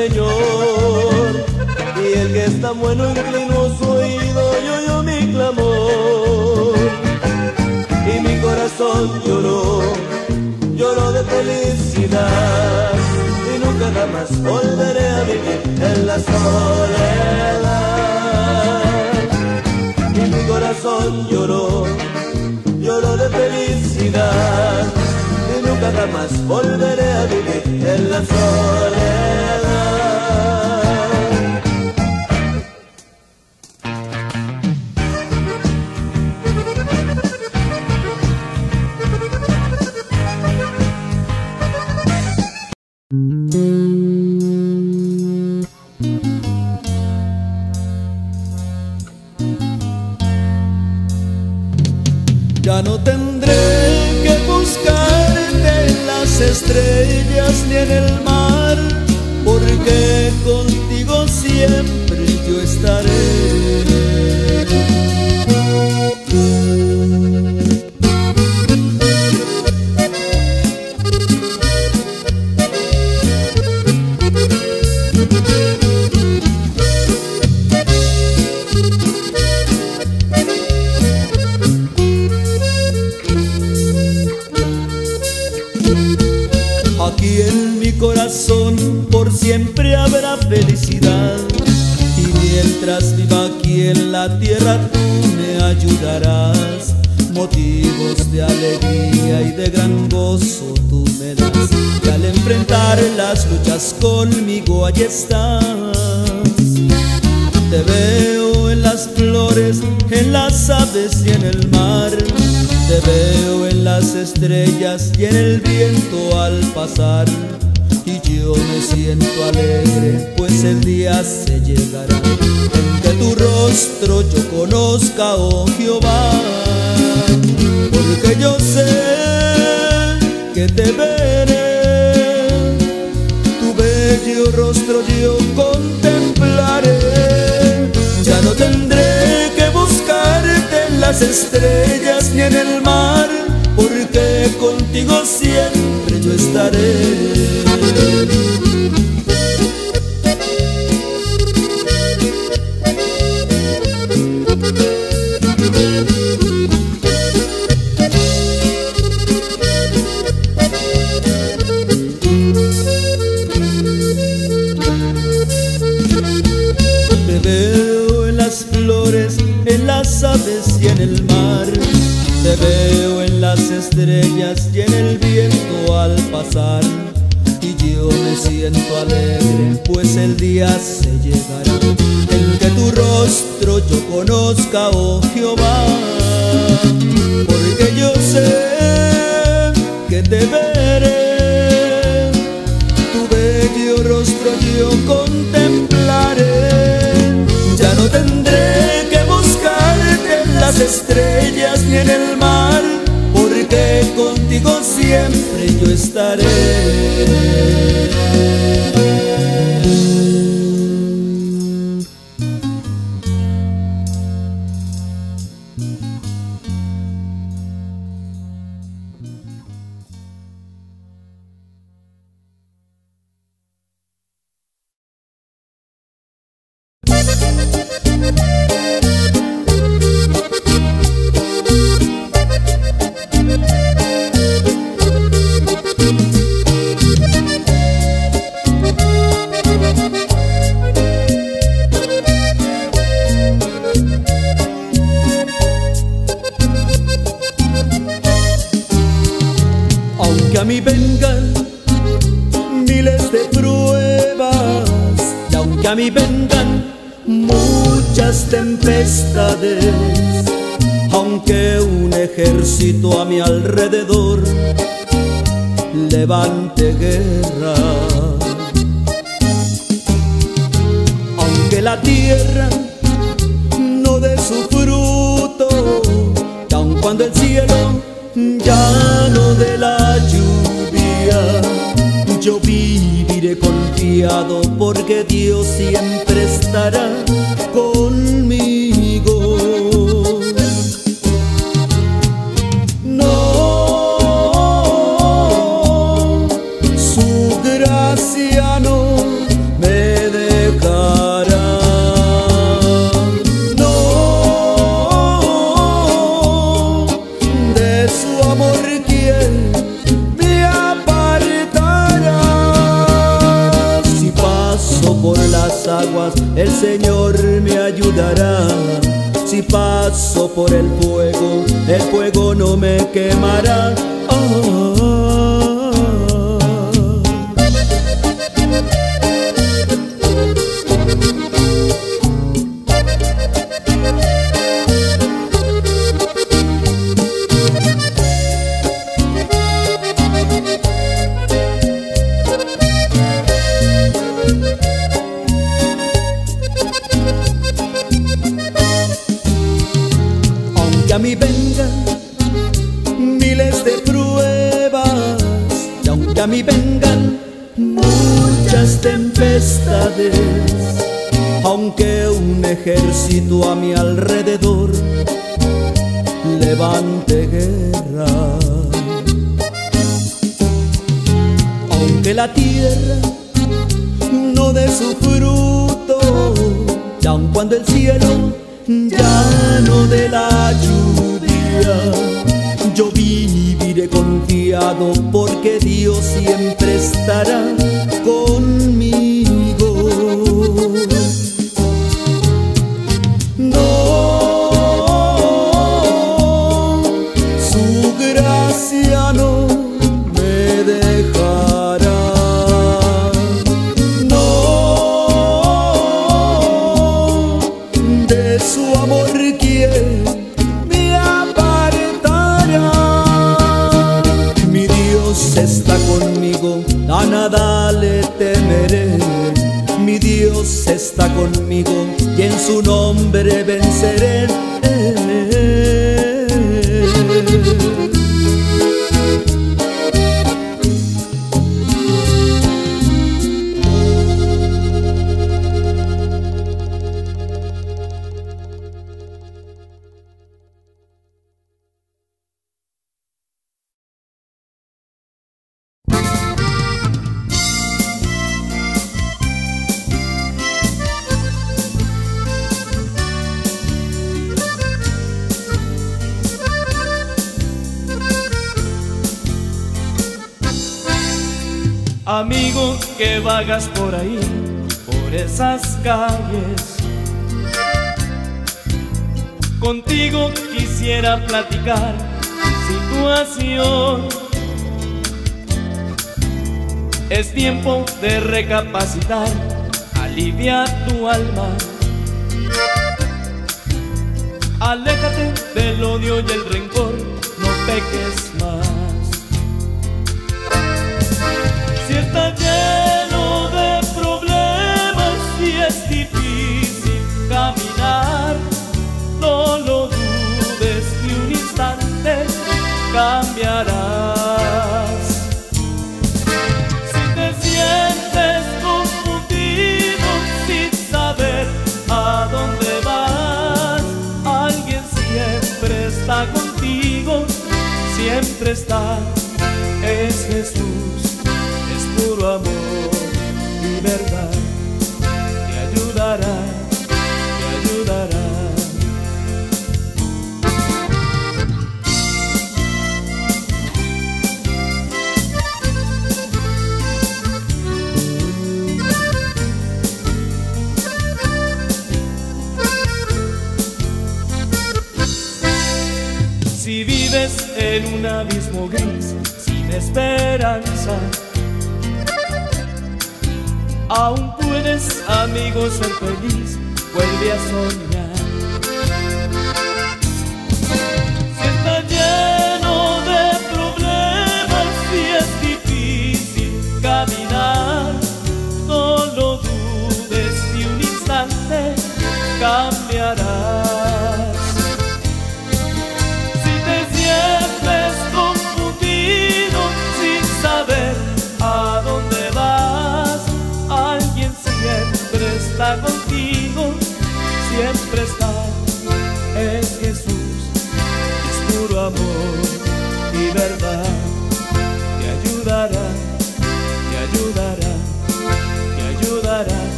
Señor, y el que está bueno inclinó su oído, yo yo mi clamor, y mi corazón lloró, lloró de felicidad nunca jamás volveré a vivir en la soledad. Y mi corazón lloró, lloró de felicidad. Y nunca jamás volveré a vivir en la soledad. Las estrellas ni en el mar, porque contigo siempre yo estaré. Estrellas y en el viento al pasar. Yo me siento alegre, pues el día se llegará. En que tu rostro yo conozca, oh Jehová, porque yo sé que te veré, tu bello rostro yo contemplaré, ya no tendré que buscarte en las estrellas ni en el mar siempre yo estaré. en un abismo gris sin esperanza. Aún puedes, amigo, ser feliz, vuelve a soñar.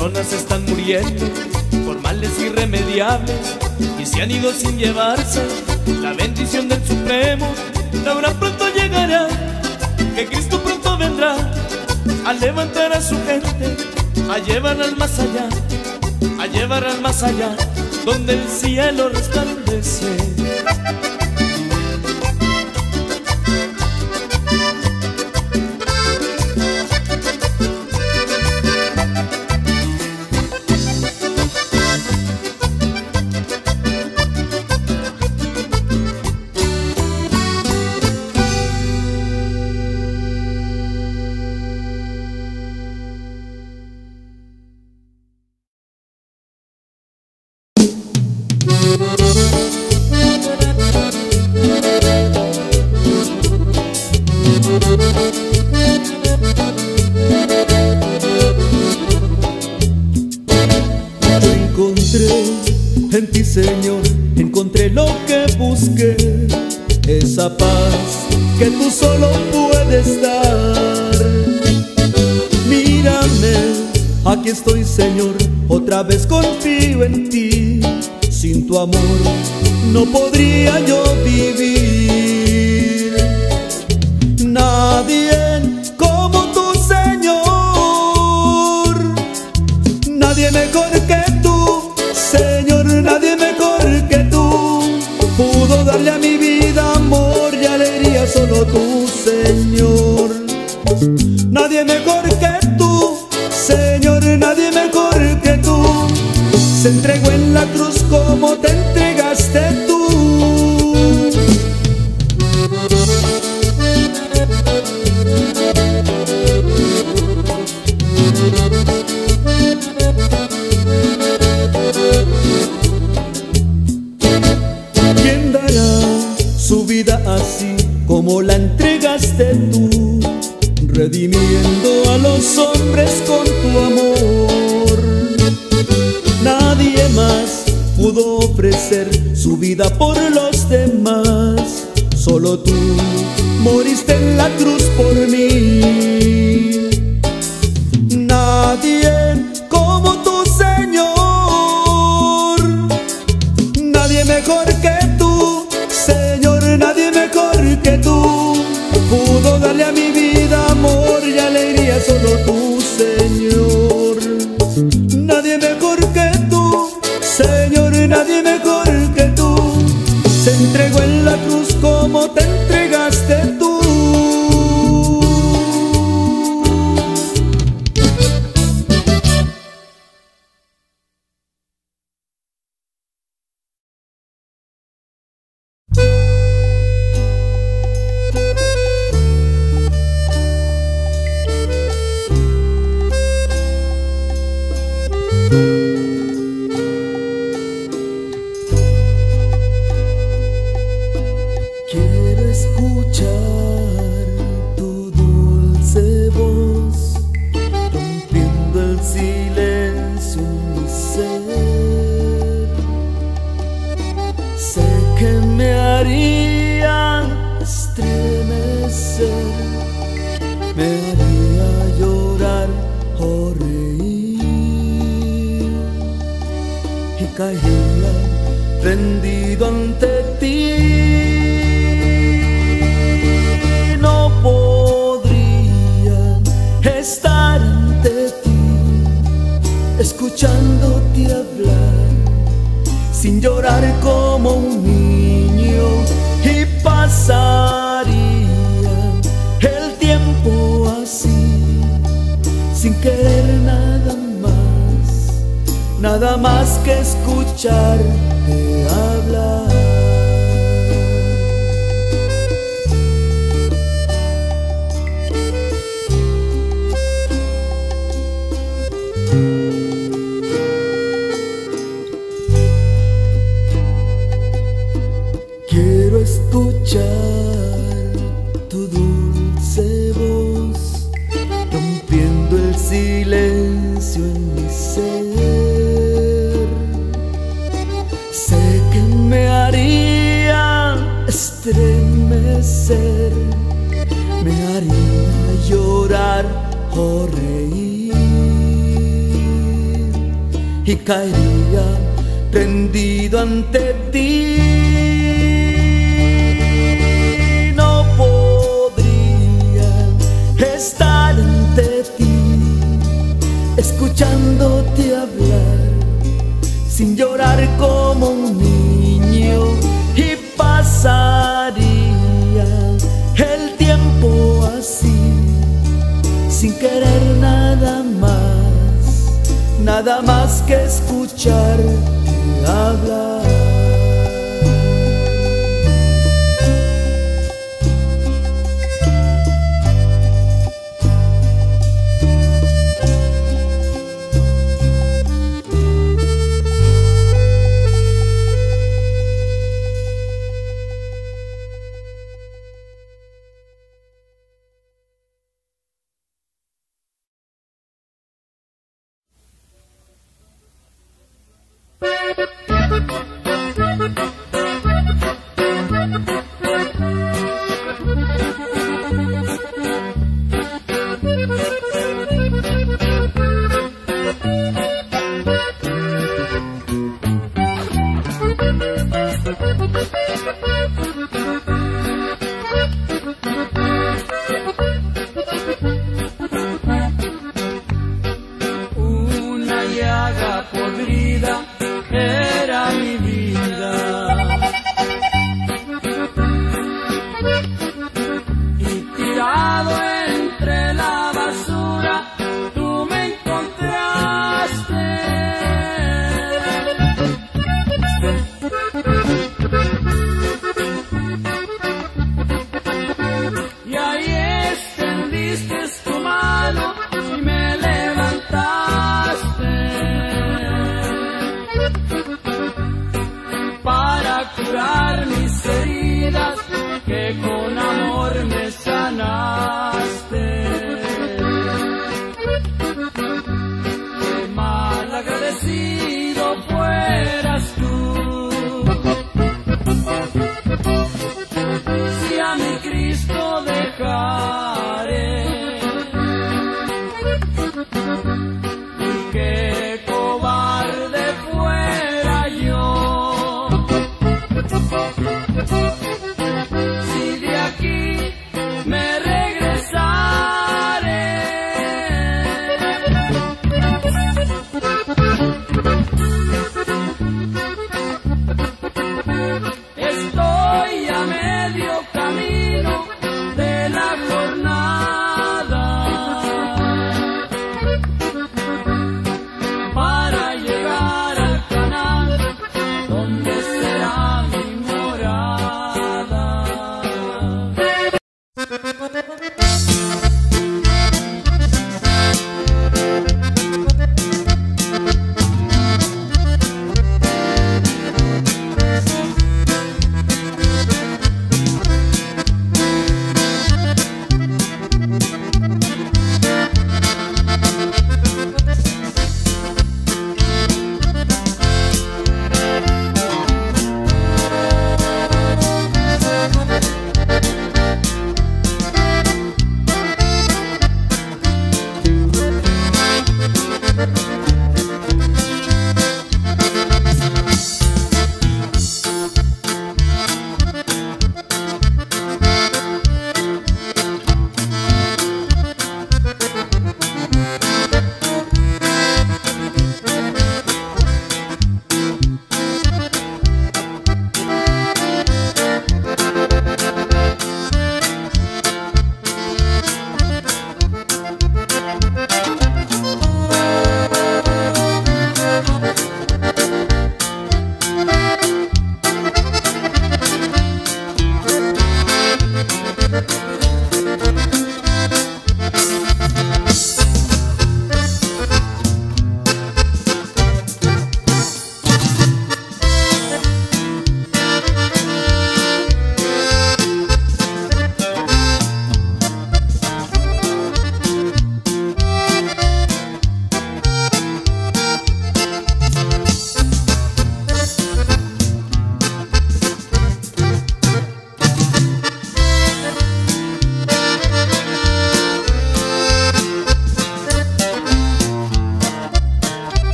personas están muriendo por males irremediables y se han ido sin llevarse la bendición del Supremo. La hora pronto llegará, que Cristo pronto vendrá a levantar a su gente, a llevar al más allá, a llevar al más allá, donde el cielo resplandece.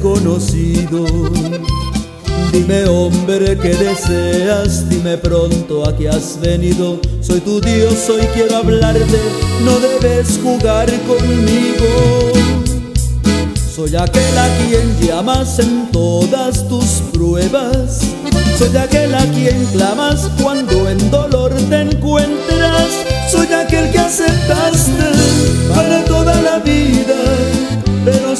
Conocido. Dime hombre que deseas, dime pronto a qué has venido. Soy tu Dios, hoy quiero hablarte, no debes jugar conmigo. Soy aquel a quien llamas en todas tus pruebas. Soy aquel a quien clamas cuando en dolor te encuentras. Soy aquel que aceptaste para toda la vida,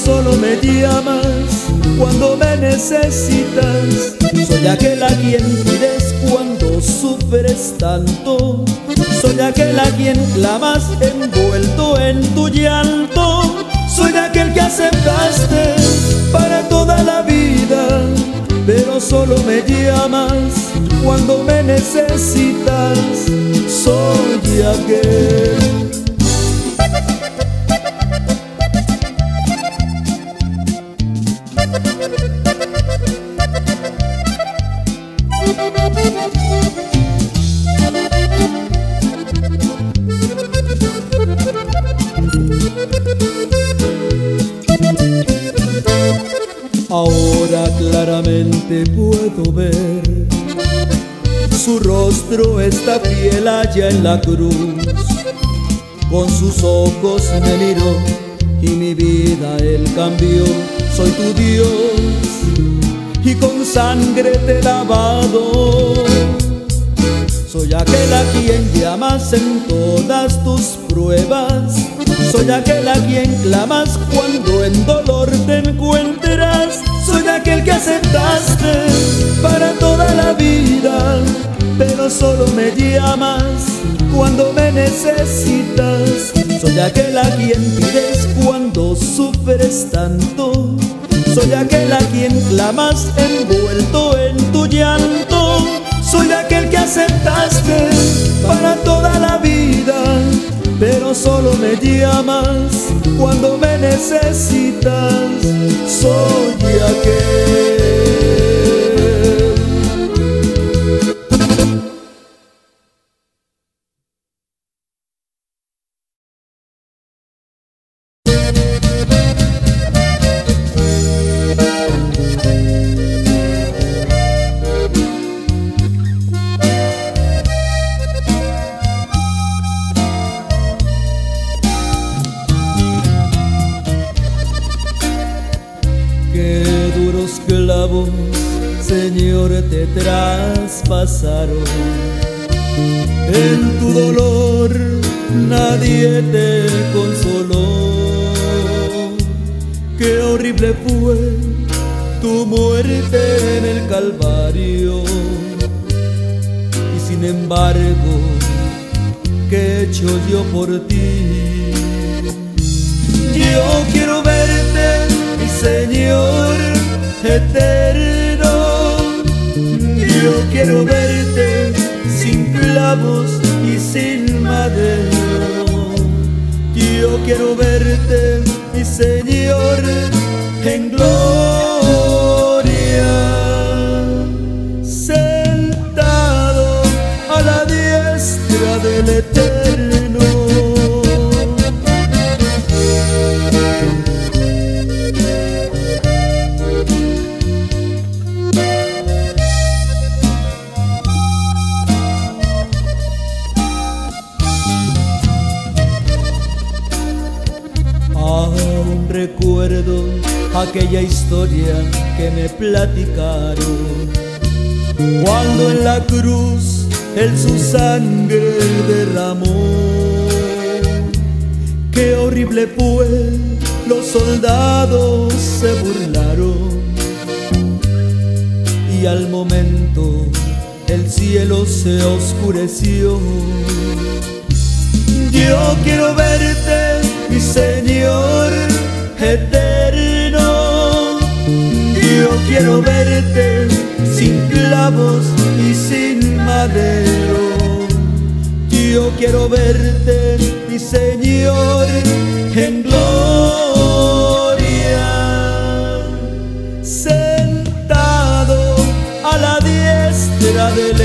solo me llamas cuando me necesitas. Soy aquel a quien pides cuando sufres tanto. Soy aquel a quien clamas envuelto en tu llanto. Soy aquel que aceptaste para toda la vida, pero solo me llamas cuando me necesitas. Soy aquel. Allá en la cruz. Con sus ojos me miró y mi vida él cambió. Soy tu Dios y con sangre te he lavado. Soy aquel a quien llamas en todas tus pruebas. Soy aquel a quien clamas cuando en dolor te encuentras. Soy aquel que aceptaste para toda la vida, pero solo me llamas cuando me necesitas. Soy aquel a quien pides cuando sufres tanto. Soy aquel a quien clamas envuelto en tu llanto. Soy aquel que aceptaste para toda la vida, pero solo me llamas cuando me necesitas. Soy aquel. Te traspasaron. En tu dolor nadie te consoló. Qué horrible fue tu muerte en el Calvario. Y sin embargo, ¿qué he hecho yo por ti? Yo quiero verte, mi Señor eterno. Quiero verte sin clavos y sin madero. Yo quiero verte, mi Señor, en gloria. Sentado a la diestra del eterno. Aquella historia que me platicaron cuando en la cruz él su sangre derramó. Qué horrible fue, los soldados se burlaron y al momento el cielo se oscureció. Yo quiero verte, mi Señor eterno. Yo quiero verte sin clavos y sin madero. Yo quiero verte, mi Señor, en gloria. Sentado a la diestra del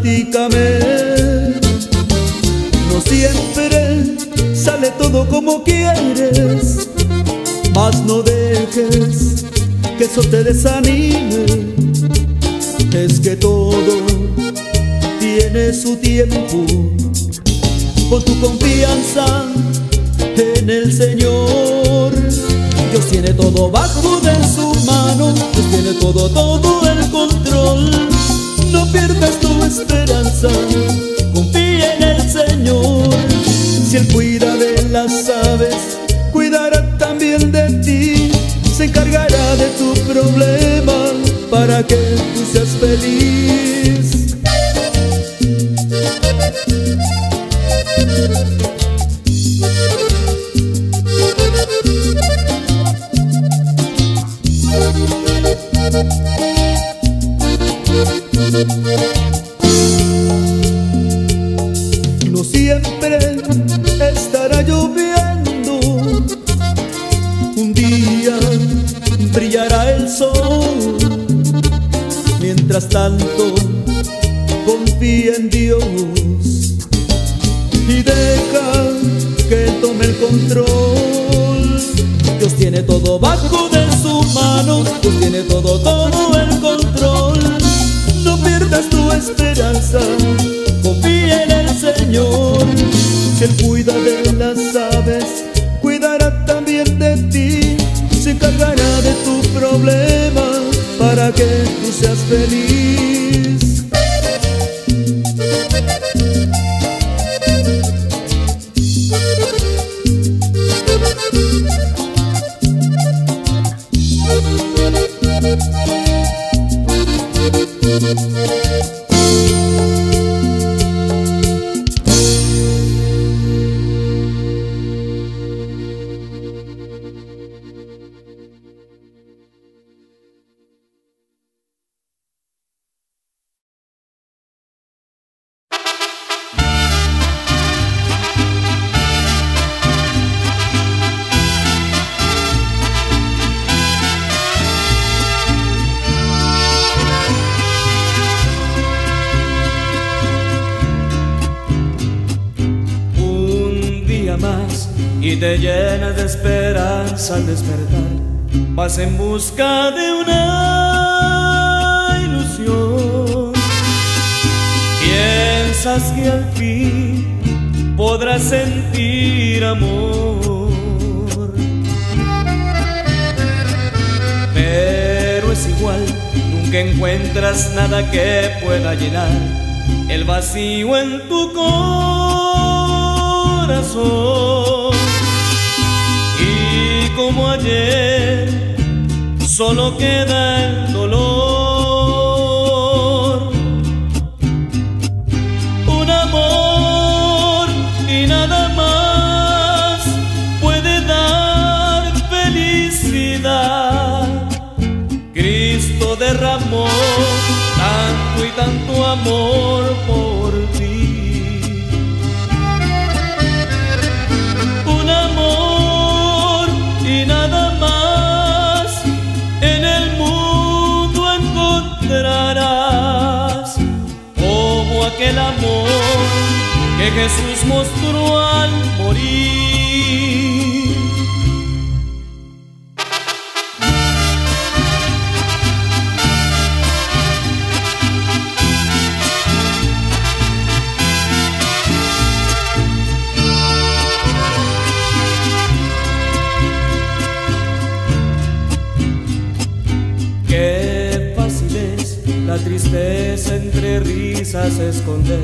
Platícame. No siempre sale todo como quieres, mas no dejes que eso te desanime. Es que todo tiene su tiempo. Pon tu confianza en el Señor. Dios tiene todo bajo de su mano. Dios tiene todo, todo el control. No pierdas tu esperanza. Confía en el Señor. Si Él cuida de las aves, cuidará también de ti. Se encargará de tu problema para que tú seas feliz. Tanto amor por ti. Un amor y nada más en el mundo encontrarás como aquel amor que Jesús mostró al morir. Esconder,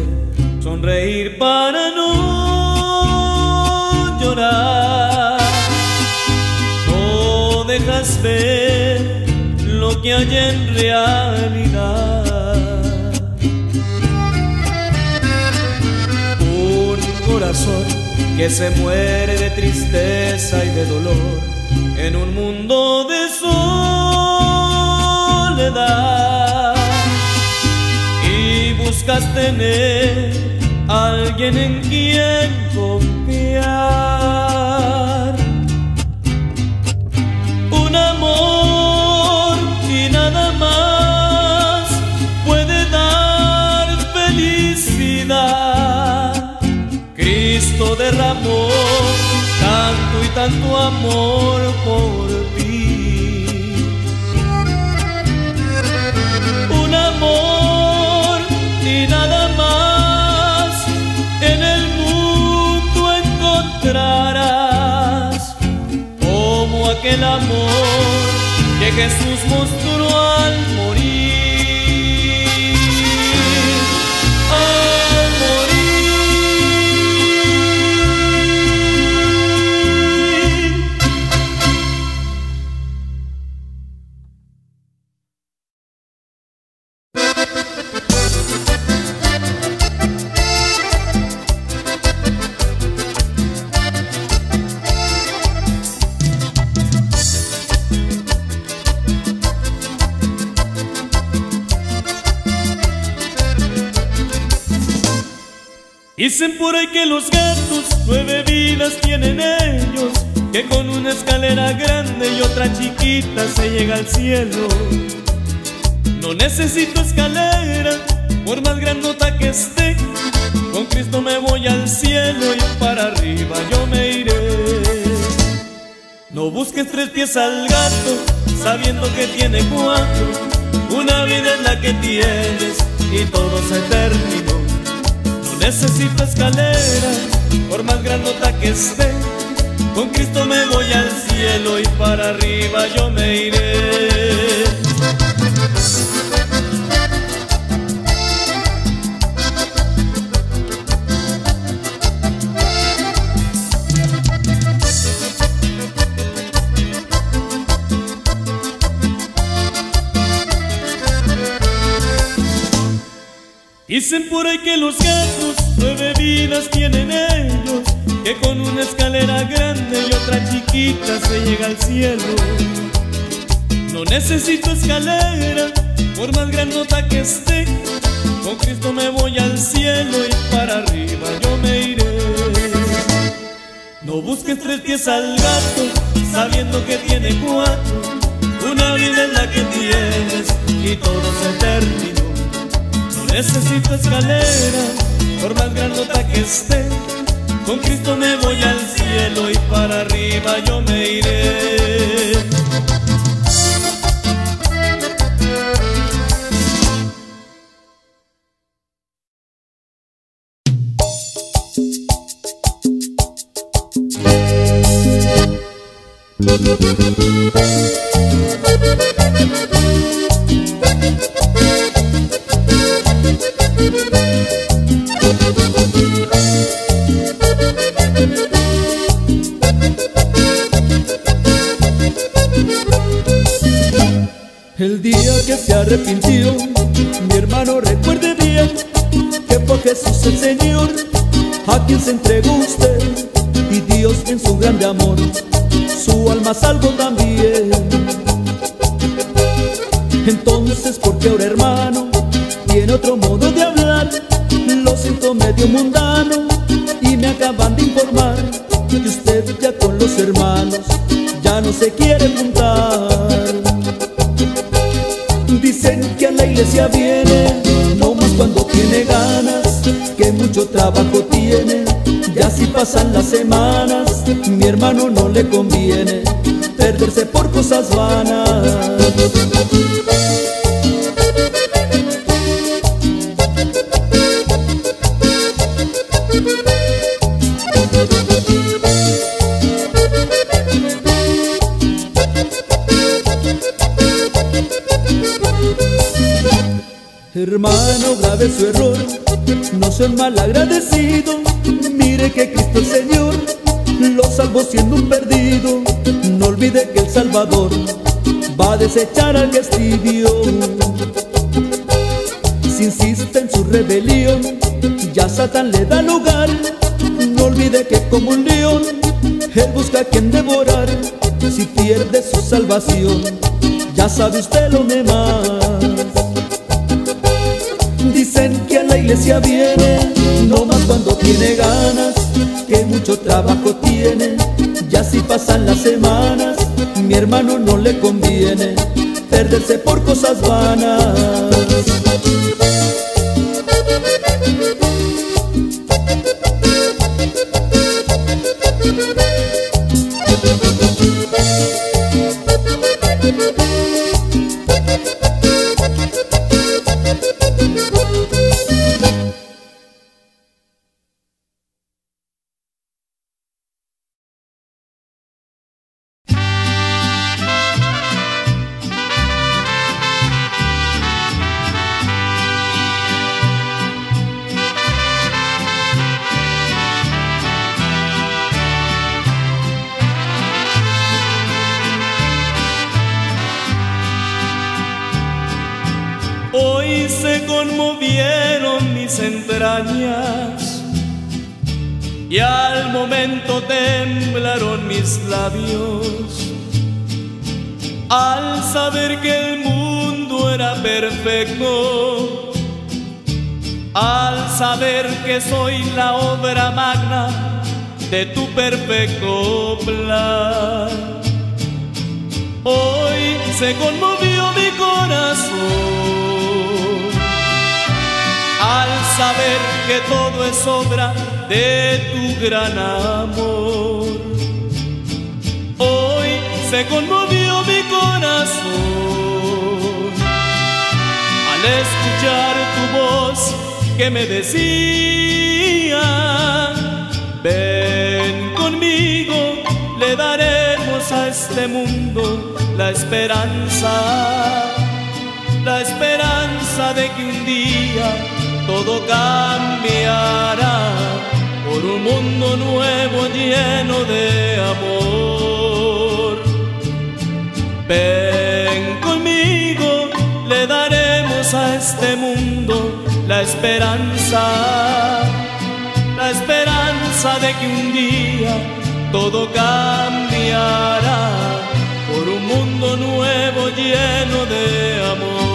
sonreír para no llorar. No dejas ver lo que hay en realidad. Un corazón que se muere de tristeza y de dolor en un mundo de soledad. Buscas tener alguien en quien confiar. Un amor y nada más puede dar felicidad. Cristo derramó tanto y tanto amor por aquel amor que Jesús mostró al morir. Por ahí que los gatos nueve vidas tienen ellos, que con una escalera grande y otra chiquita se llega al cielo. No necesito escalera, por más grandota que esté, con Cristo me voy al cielo y para arriba yo me iré. No busques tres pies al gato, sabiendo que tiene cuatro. Una vida es la que tienes y todo se terminó. Necesito escalera, por más grandota que esté. Con Cristo me voy al cielo y para arriba yo me iré. Dicen por ahí que los gatos nueve vidas tienen ellos, que con una escalera grande y otra chiquita se llega al cielo. No necesito escalera, por más grandota que esté, con Cristo me voy al cielo y para arriba yo me iré. No busques tres pies al gato, sabiendo que tiene cuatro. Una vida es la que tienes y todo se terminó. Necesito escalera, por más grandota que esté. Con Cristo me voy al cielo y para arriba yo me iré. Se entregó usted y Dios en su grande amor, su alma salvo también. Pasan las semanas, mi hermano no le conviene perderse por cosas vanas. Hermano, grave su error, no sea un Va a desechar al que perderse por cosas vanas. Que soy la obra magna de tu perfecto plan. Hoy se conmovió mi corazón al saber que todo es obra de tu gran amor. Hoy se conmovió mi corazón al escuchar tu voz que me decía, ven conmigo, le daremos a este mundo la esperanza, la esperanza de que un día todo cambiará por un mundo nuevo lleno de amor. Ven conmigo, le daremos a este mundo la esperanza, la esperanza de que un día todo cambiará por un mundo nuevo lleno de amor.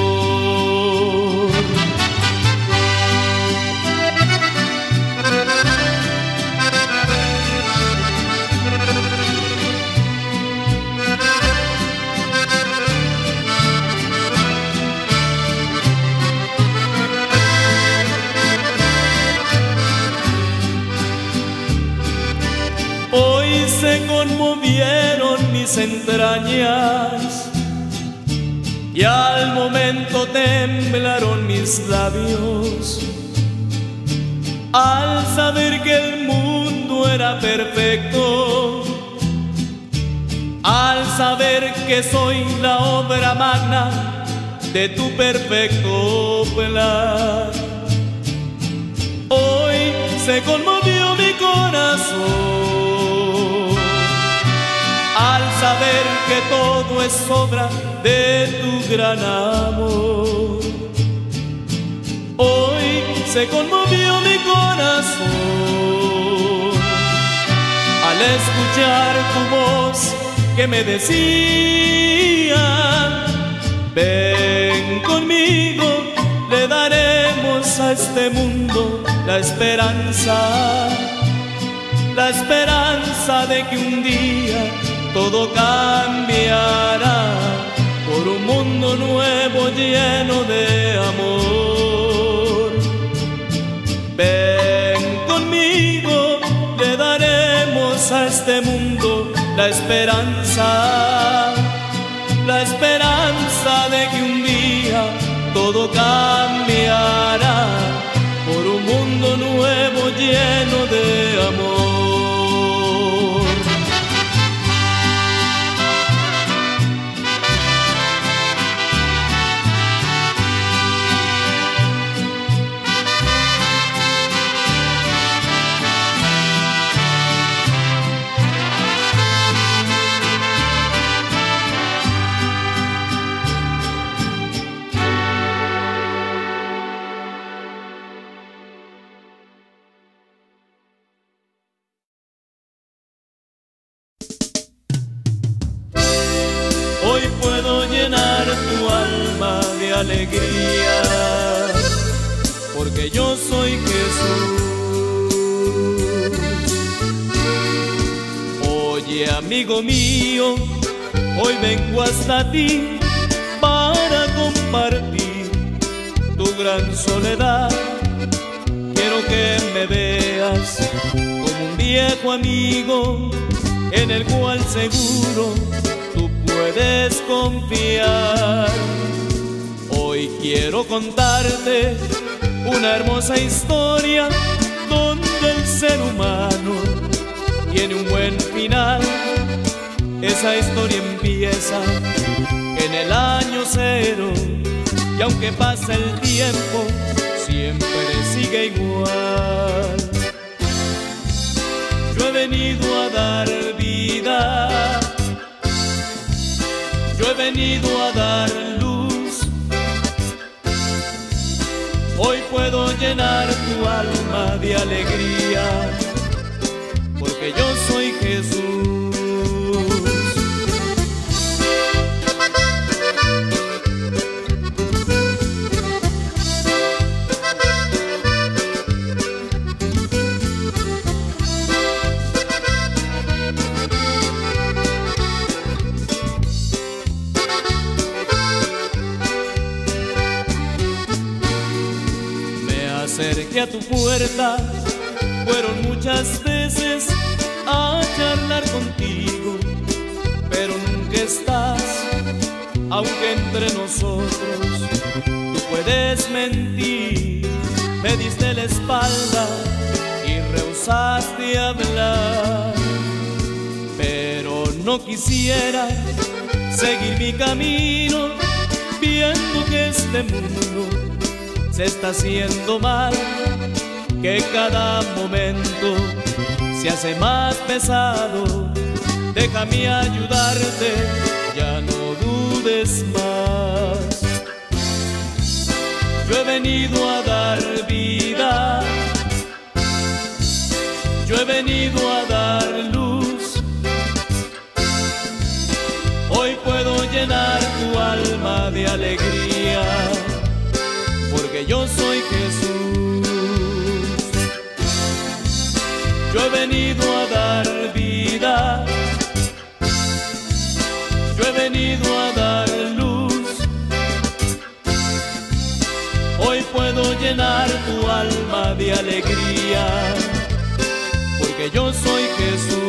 Entrañas y al momento temblaron mis labios al saber que el mundo era perfecto, al saber que soy la obra magna de tu perfecto plan. Hoy se conmovió mi corazón al saber que todo es obra de tu gran amor. Hoy se conmovió mi corazón al escuchar tu voz que me decía, ven conmigo, le daremos a este mundo la esperanza, la esperanza de que un día todo cambiará por un mundo nuevo lleno de amor. Ven conmigo, le daremos a este mundo la esperanza, la esperanza de que un día todo cambiará por un mundo nuevo lleno de amor. Amigo en el cual seguro tú puedes confiar. Hoy quiero contarte una hermosa historia donde el ser humano tiene un buen final. Esa historia empieza en el año cero y aunque pasa el tiempo, siempre sigue igual. Yo he venido a dar vida, yo he venido a dar luz. Hoy puedo llenar tu alma de alegría, porque yo soy a tu puerta, fueron muchas veces a charlar contigo, pero nunca estás, aunque entre nosotros tú puedes mentir, me diste la espalda y rehusaste hablar, pero no quisiera seguir mi camino, viendo que este mundo se está haciendo mal, que cada momento se hace más pesado. Déjame ayudarte, ya no dudes más. Yo he venido a dar vida, yo he venido a dar luz. Hoy puedo llenar tu alma de alegría porque yo soy venido a dar vida, yo he venido a dar luz. Hoy puedo llenar tu alma de alegría, porque yo soy Jesús.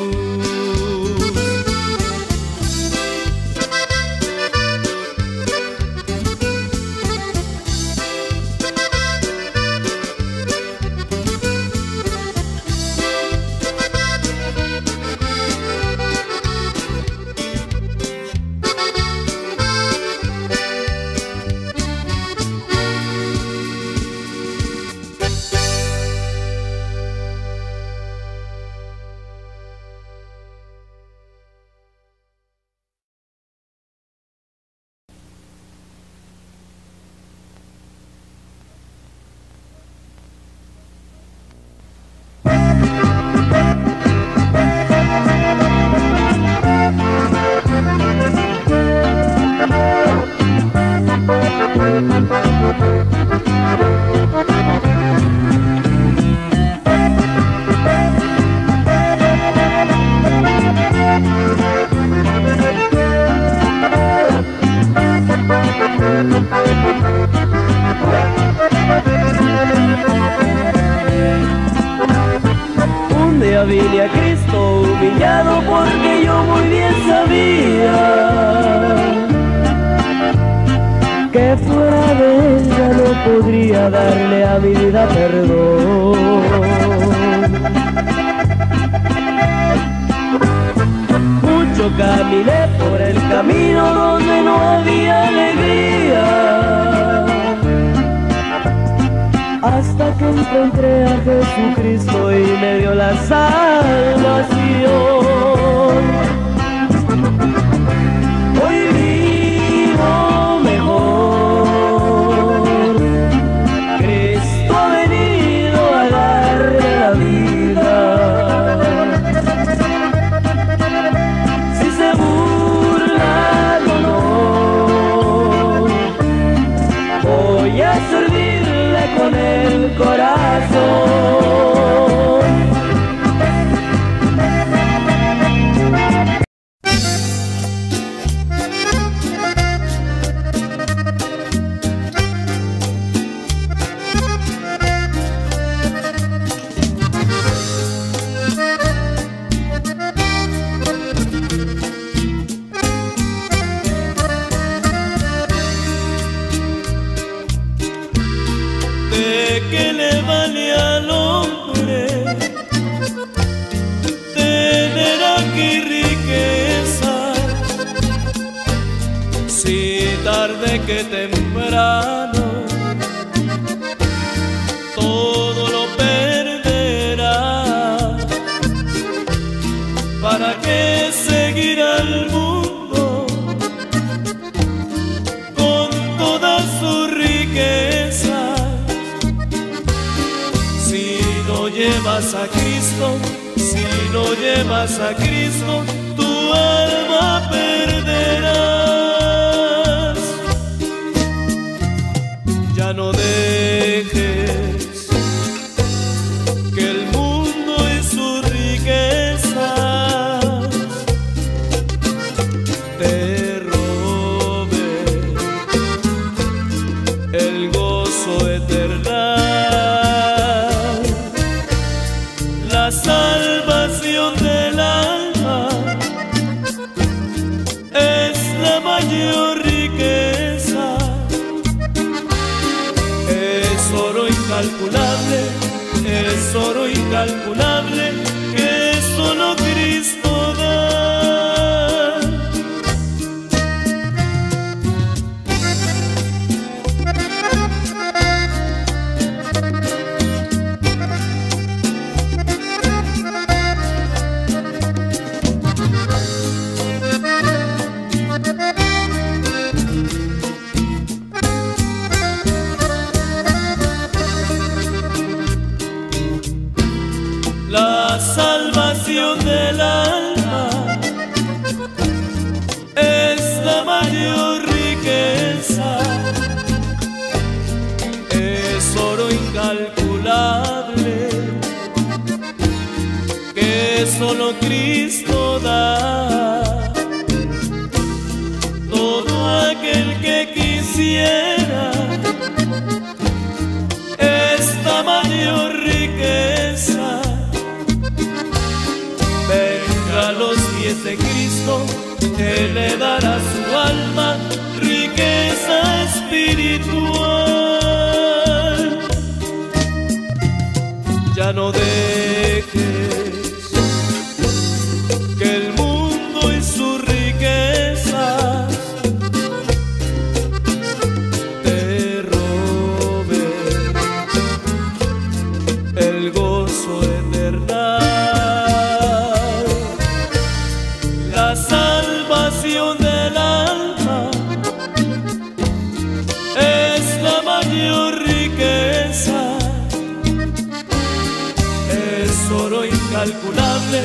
Incalculable,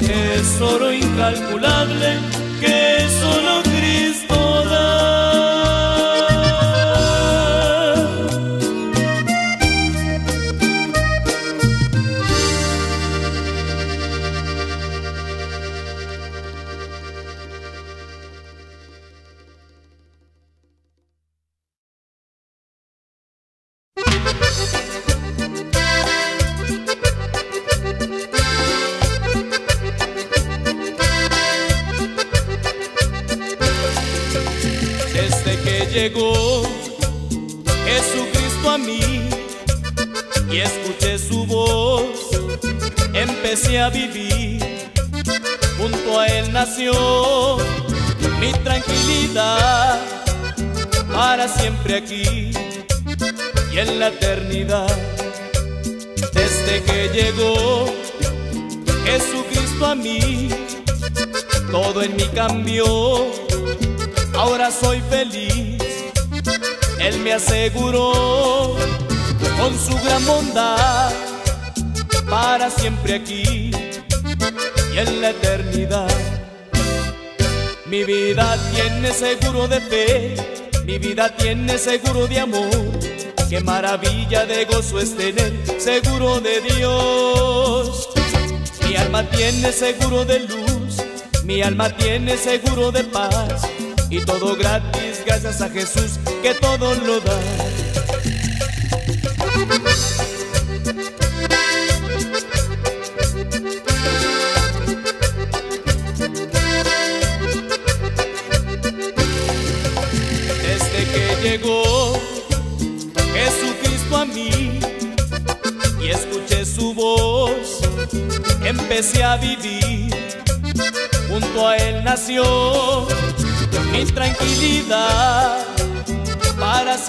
es oro incalculable que solo Cristo seguro de fe, mi vida tiene seguro de amor. Qué maravilla de gozo es tener seguro de Dios. Mi alma tiene seguro de luz, mi alma tiene seguro de paz. Y todo gratis gracias a Jesús que todo lo da.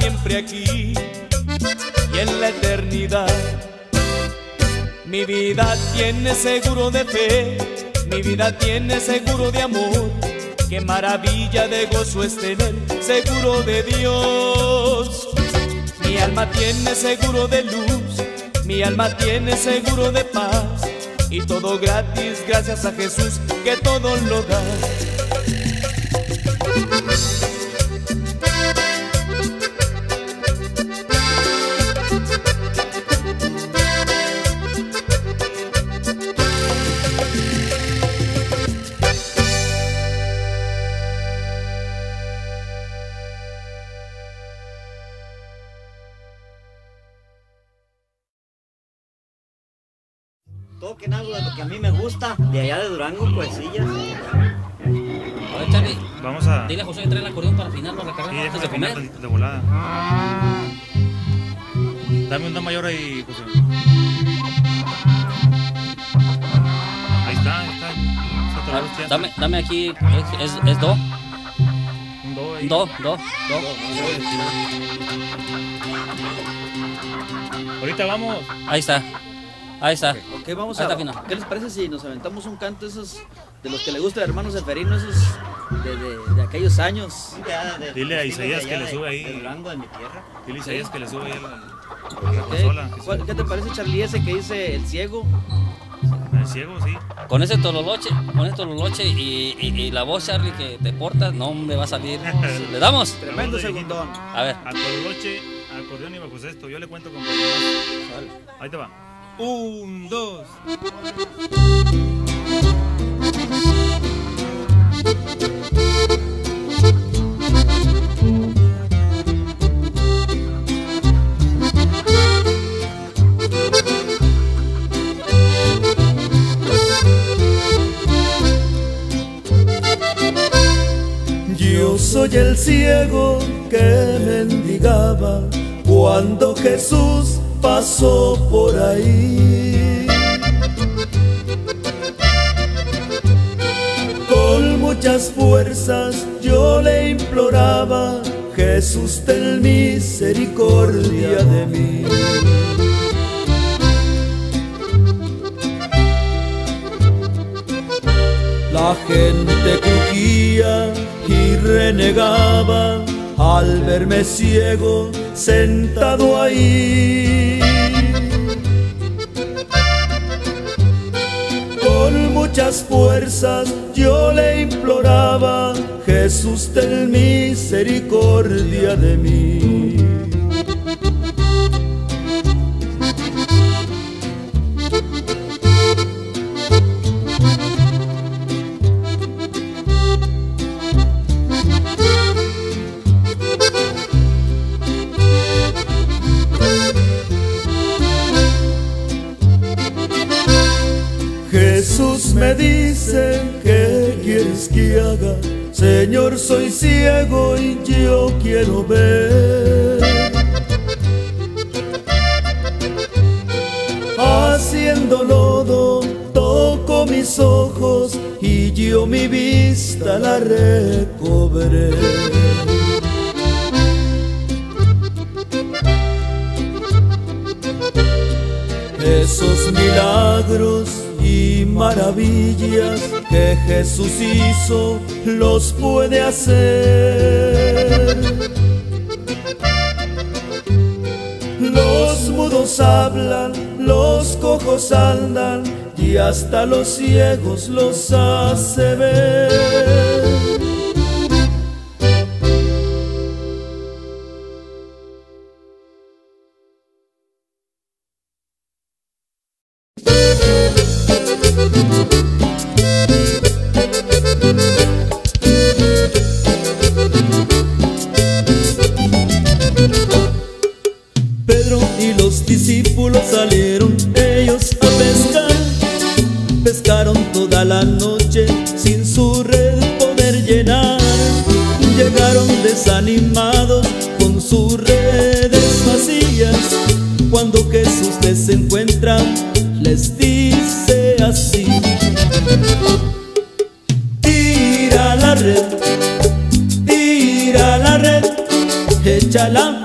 Siempre aquí y en la eternidad. Mi vida tiene seguro de fe, mi vida tiene seguro de amor. Qué maravilla de gozo es tener seguro de Dios. Mi alma tiene seguro de luz, mi alma tiene seguro de paz. Y todo gratis gracias a Jesús que todo lo da. De allá de Durango, poesillas. A ver, Charlie, Vamos a. dile a José que trae el acordeón para afinarlo a la Sí, carrera antes de comer. tantito de volada. Dame un do mayor ahí, José. Ahí está, ahí está. Ver, dame, dame aquí, es, es, es do, Un do ahí. do, do, do. Ahorita vamos. Ahí está, ahí está. Ok, vamos Ahí a. está. ¿Qué les parece si nos aventamos un canto esos de los que le gusta al hermano Seferino, esos de, de, de aquellos años? De allá de- Dile a Isaías que le sube ahí. De Durango, de mi tierra. Dile a Isaías que le sube ahí la, a la Ok, consola. que ¿cuál- se- ¿Qué te parece, Charlie, ese que dice el ciego? El ciego, sí. Con ese tololoche, con ese tololoche y, y, y la voz, Charlie, que te portas, no me va a salir. ¿Le damos? Tremendo Vamos segundón. A ver, A Tololoche, acordeón y bajo esto. Yo le cuento con. Ahí te va. Un, dos. Yo soy el ciego que mendigaba cuando Jesús pasó por ahí. Con muchas fuerzas yo le imploraba, Jesús ten misericordia de mí. La gente crujía y renegaba al verme ciego sentado ahí. Con muchas fuerzas yo le imploraba, Jesús ten misericordia de mí. Señor, soy ciego y yo quiero ver. Haciendo lodo, toco mis ojos y yo mi vista la recobré. Esos milagros y maravillas que Jesús hizo los puede hacer. Los mudos hablan, los cojos andan y hasta los ciegos los hace ver. discípulos salieron ellos a pescar. Pescaron toda la noche sin su red poder llenar. Llegaron desanimados con sus redes vacías. Cuando Jesús les encuentra, les dice así. Tira la red, tira la red, échala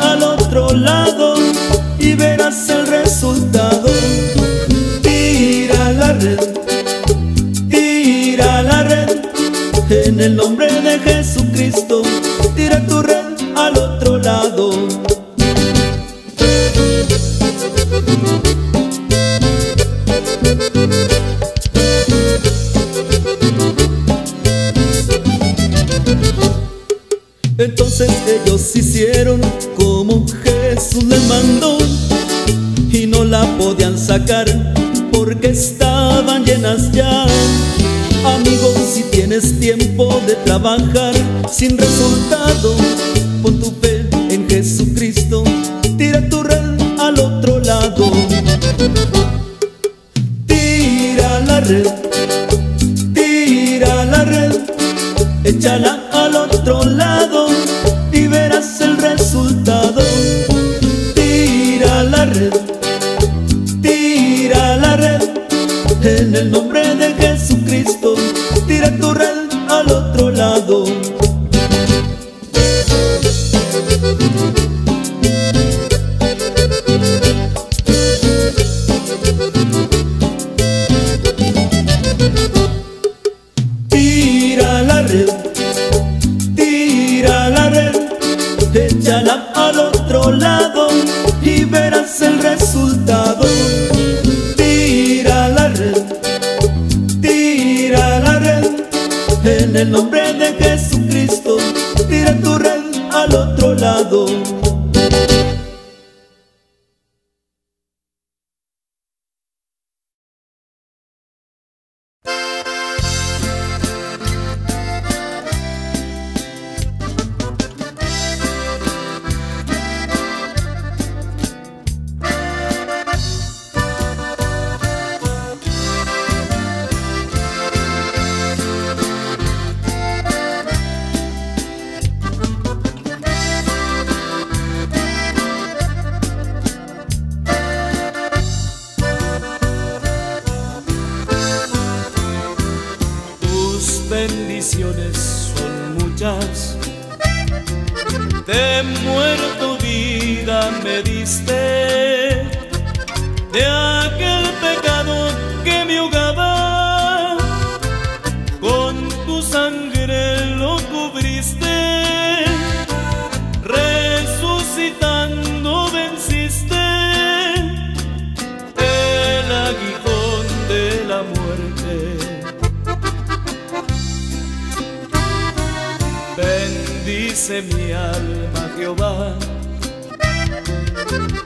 bendice mi alma Jehová.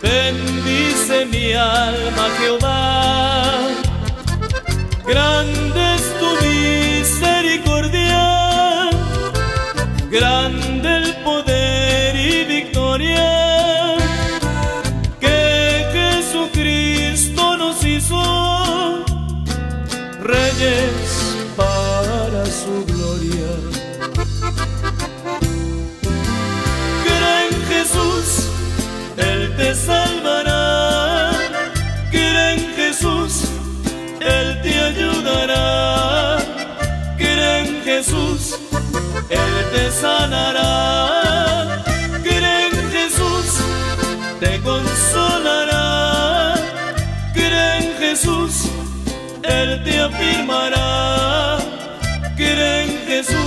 Bendice mi alma Jehová. Grande te afirmará que en Jesús.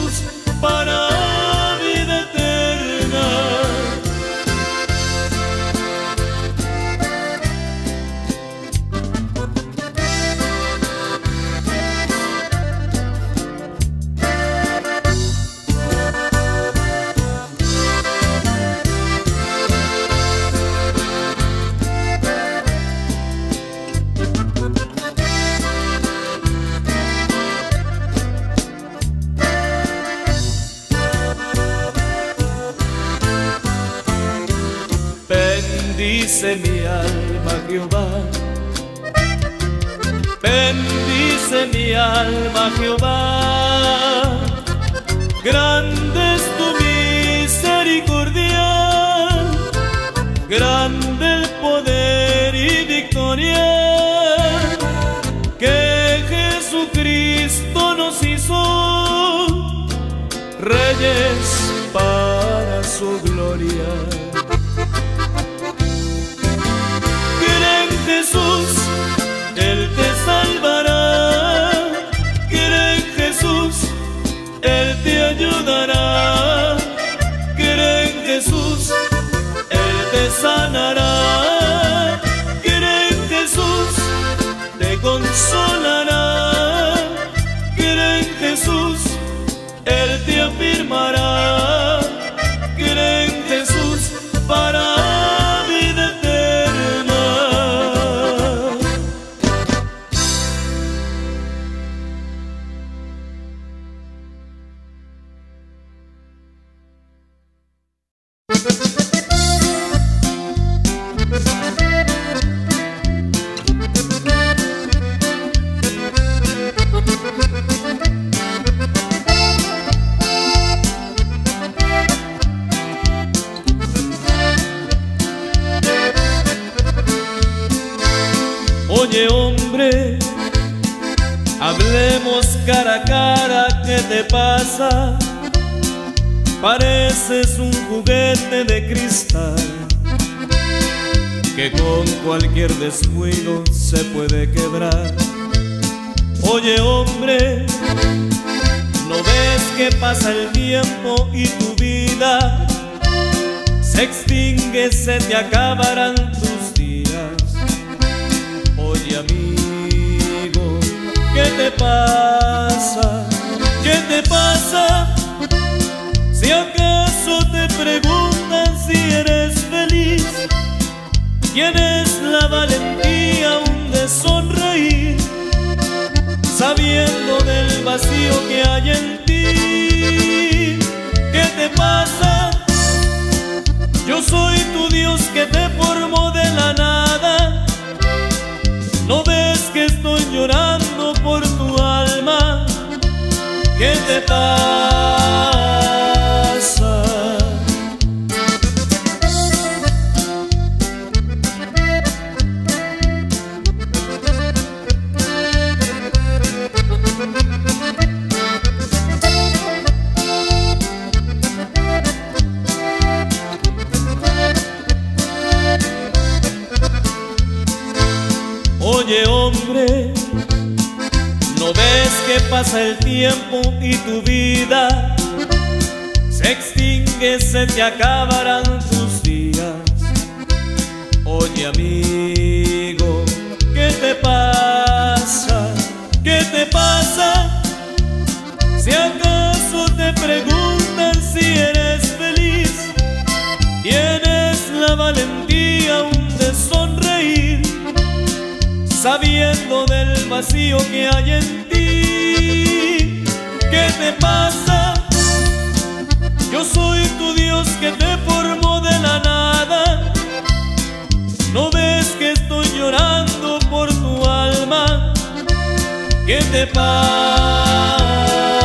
Jehová. Bendice mi alma, Jehová. Grande Pareces un juguete de cristal que con cualquier descuido se puede quebrar. Oye hombre, ¿no ves que pasa el tiempo y tu vida se extingue, se te acabarán tus días? Oye amigo, ¿qué te pasa? ¿Qué te pasa? Preguntan si eres feliz, tienes la valentía aún de sonreír, sabiendo del vacío que hay en ti. ¿Qué te pasa? Yo soy tu Dios que te formó de la nada. ¿No ves que estoy llorando por tu alma? ¿Qué te pasa? Tu vida se extingue, se te acabarán tus días? Oye amigo, ¿qué te pasa? ¿Qué te pasa? Si acaso te preguntan si eres feliz, tienes la valentía aún de sonreír sabiendo del vacío que hay en ti. ¿Qué te pasa? Yo soy tu Dios que te formó de la nada. ¿No ves que estoy llorando por tu alma? ¿Qué te pasa?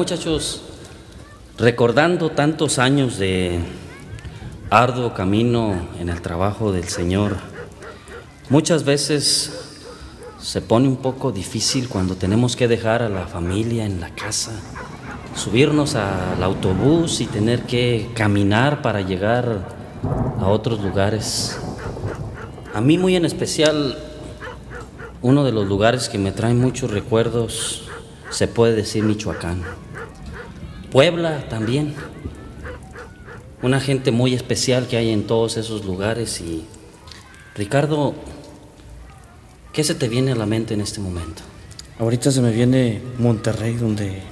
Muchachos, recordando tantos años de arduo camino en el trabajo del Señor, muchas veces se pone un poco difícil cuando tenemos que dejar a la familia en la casa, subirnos al autobús y tener que caminar para llegar a otros lugares. A mí muy en especial, uno de los lugares que me trae muchos recuerdos se puede decir Michoacán. Puebla también. Una gente muy especial que hay en todos esos lugares. Y Ricardo, ¿qué se te viene a la mente en este momento? Ahorita se me viene Monterrey, donde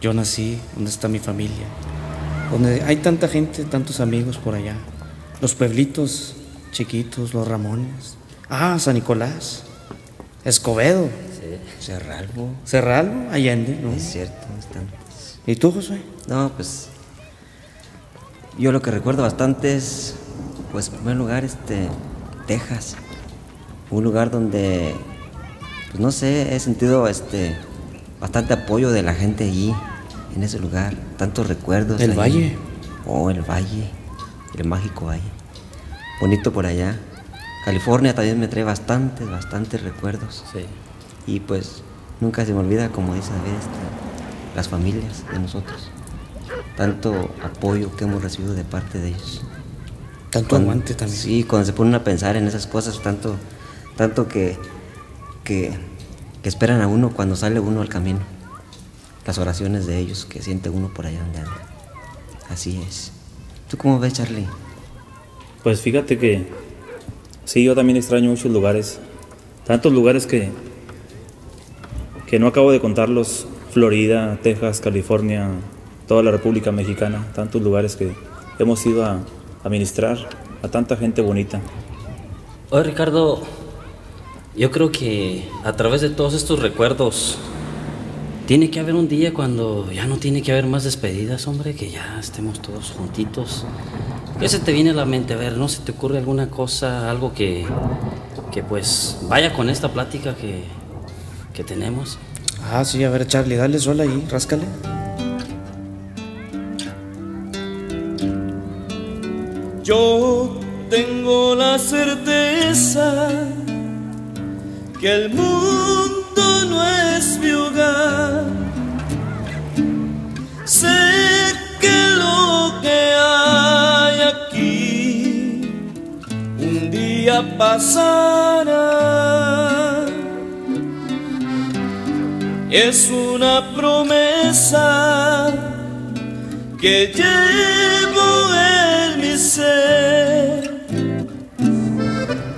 yo nací, donde está mi familia, donde hay tanta gente, tantos amigos por allá. Los pueblitos chiquitos, los Ramones. Ah, San Nicolás, Escobedo, Cerralbo. Cerralbo, Allende, ¿no? Es cierto. ¿Y tú, Josué? No, pues. Yo lo que recuerdo bastante es, pues, en primer lugar, este. Texas. Un lugar donde, pues no sé, he sentido este. Bastante apoyo de la gente allí, en ese lugar. Tantos recuerdos. El valle. Oh, el valle. El mágico valle. Bonito por allá. California también me trae bastantes, bastantes recuerdos. Sí. Y pues nunca se me olvida, como dice David, este, las familias de nosotros. Tanto apoyo que hemos recibido de parte de ellos. Tanto Cuando- aguante también. Sí, cuando se ponen a pensar en esas cosas, tanto, tanto que, que, que esperan a uno cuando sale uno al camino. Las oraciones de ellos que siente uno por allá donde anda. Así es. ¿Tú cómo ves, Charlie? Pues fíjate que sí, yo también extraño muchos lugares. Tantos lugares que, que no acabo de contarlos. Florida, Texas, California, toda la República Mexicana. Tantos lugares que hemos ido a, a ministrar a tanta gente bonita. Oye Ricardo, yo creo que a través de todos estos recuerdos tiene que haber un día cuando ya no tiene que haber más despedidas, hombre, que ya estemos todos juntitos. ¿Qué se te viene a la mente? A ver, ¿no se te ocurre alguna cosa, algo que, que pues vaya con esta plática que, que tenemos? Ah, sí, a ver, Charlie, dale sola ahí, ráscale. Yo tengo la certeza que el mundo no es mi hogar. Sé que lo que hay aquí un día pasará. Es una promesa que llevo en mi ser.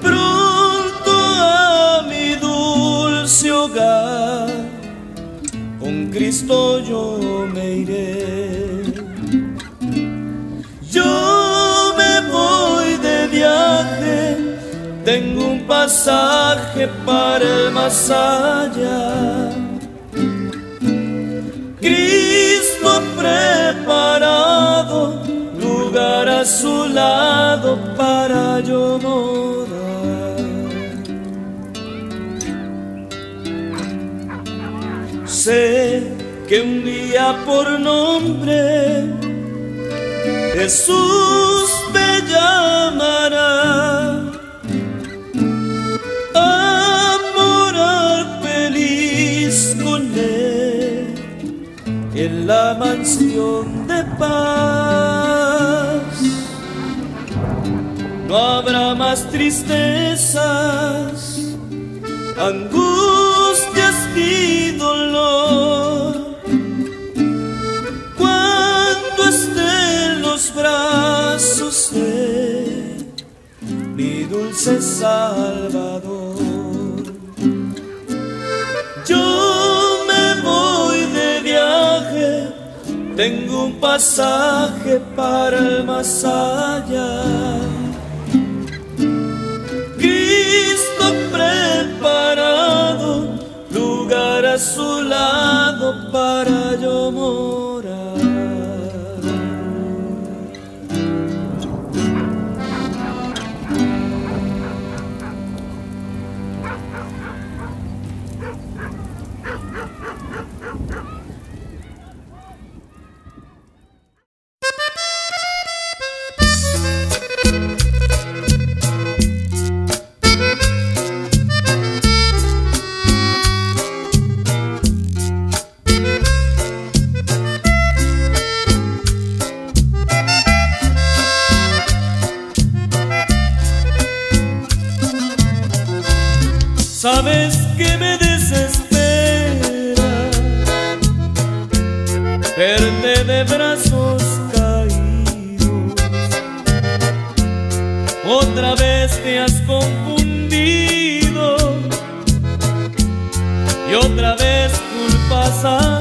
Pronto a mi dulce hogar, con Cristo yo me iré. Yo me voy de viaje, tengo un pasaje para el más allá. Cristo ha preparado lugar a su lado para yo morar. Sé que un día por nombre Jesús me llamará en la mansión de paz. No habrá más tristezas, angustias y dolor. Cuando esté en los brazos de mi dulce Salvador. Yo tengo un pasaje para el más allá. Cristo preparado lugar a su lado para yo morar. Brazos caídos. Otra vez te has confundido y otra vez culpas a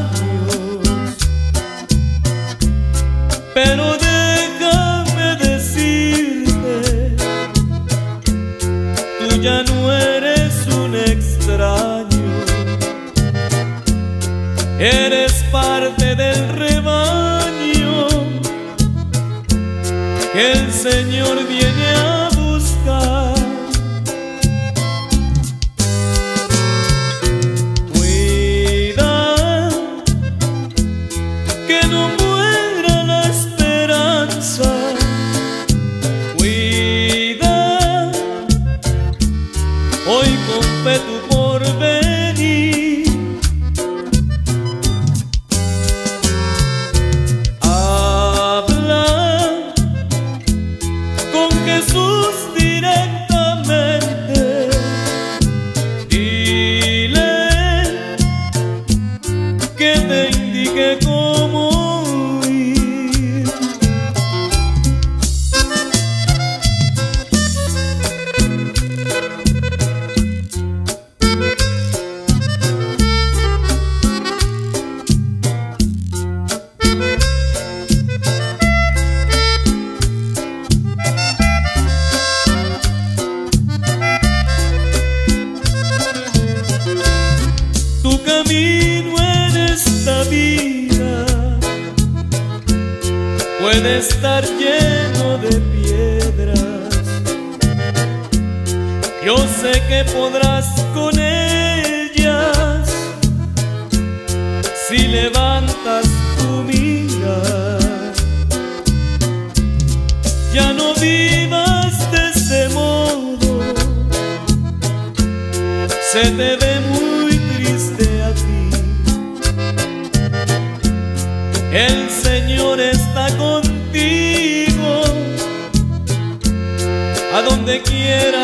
a donde quiera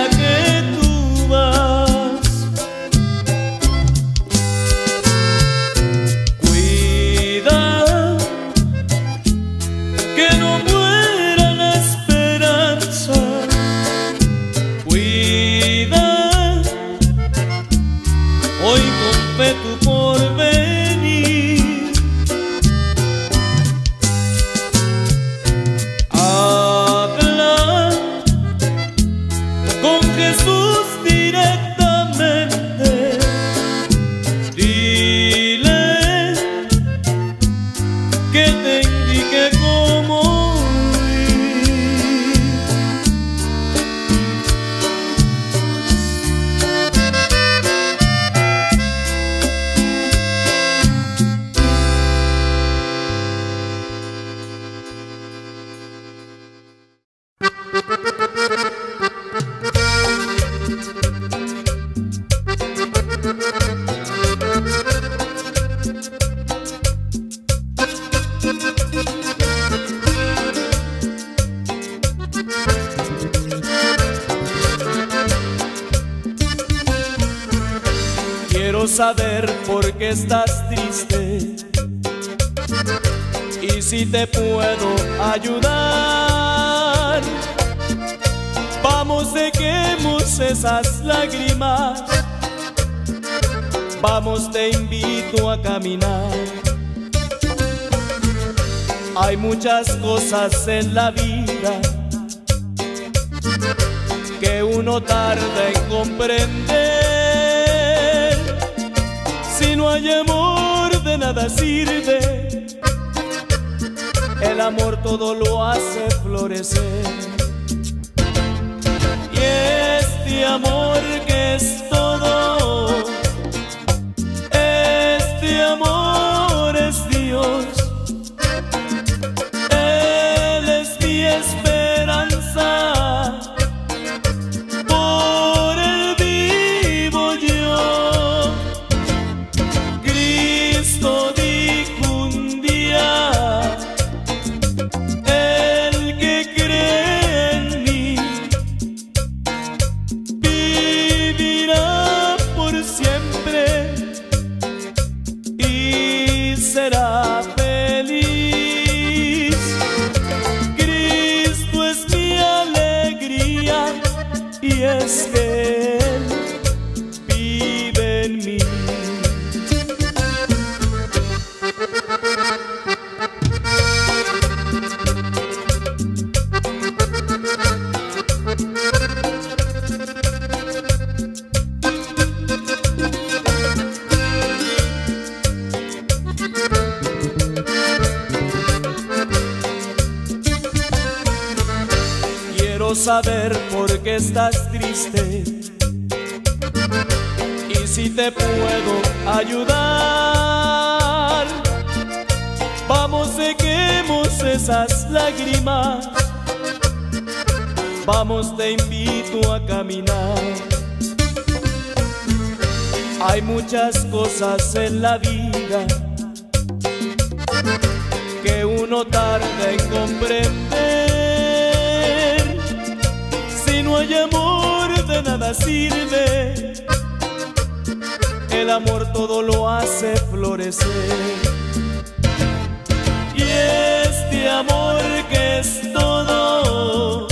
en la vida. te puedo ayudar. Vamos, sequemos esas lágrimas. Vamos, te invito a caminar. Hay muchas cosas en la vida que uno tarda en comprender. Si no hay amor, de nada sirve el amor todo lo hace florecer. Y este amor que es todo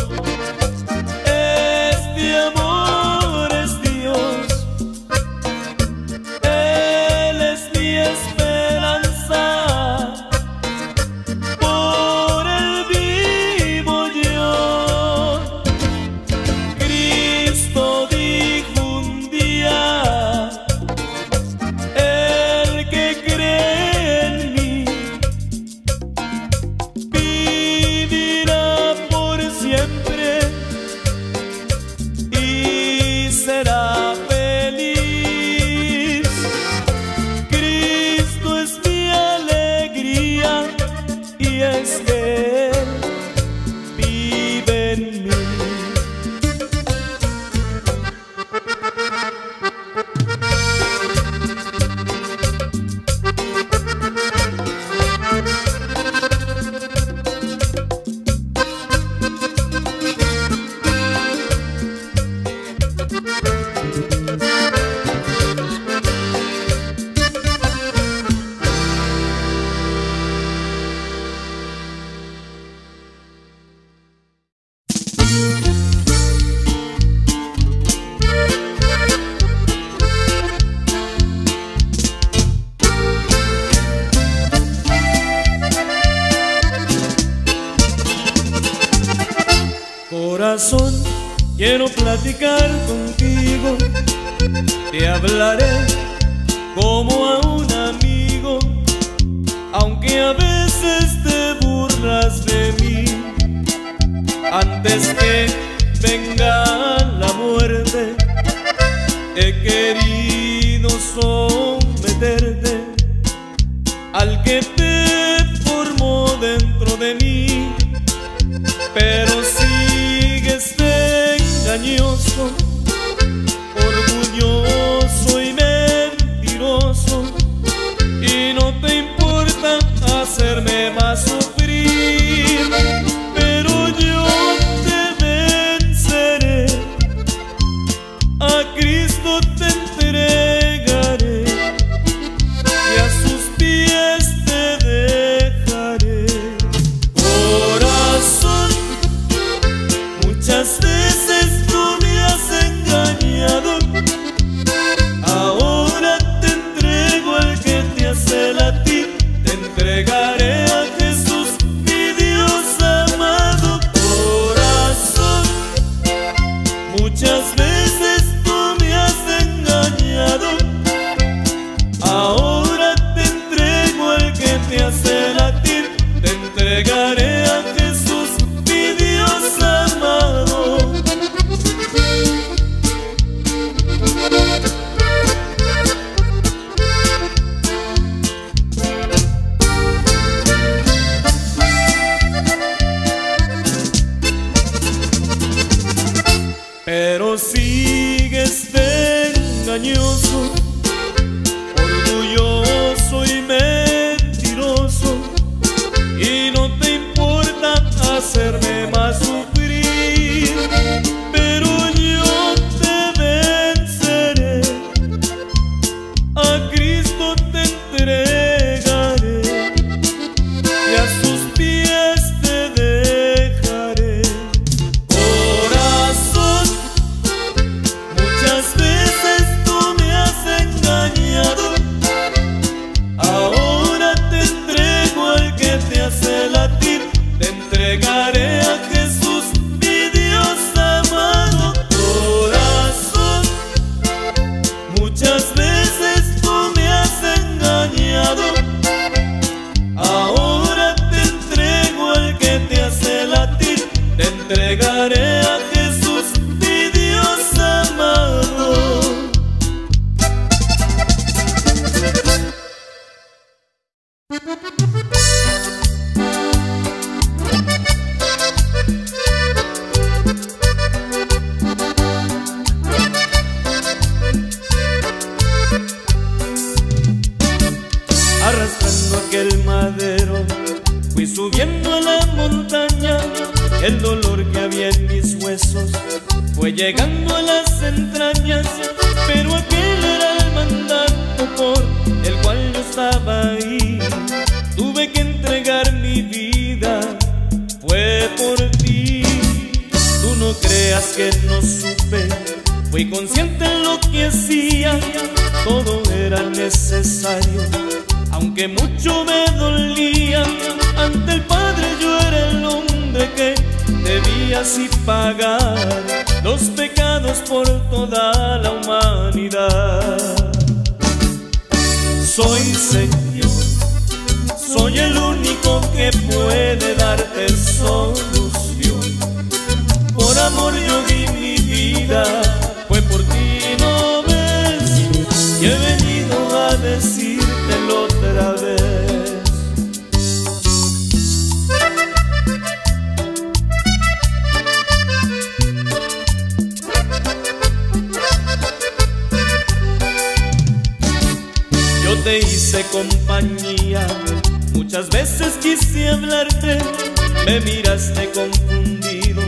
esté confundido,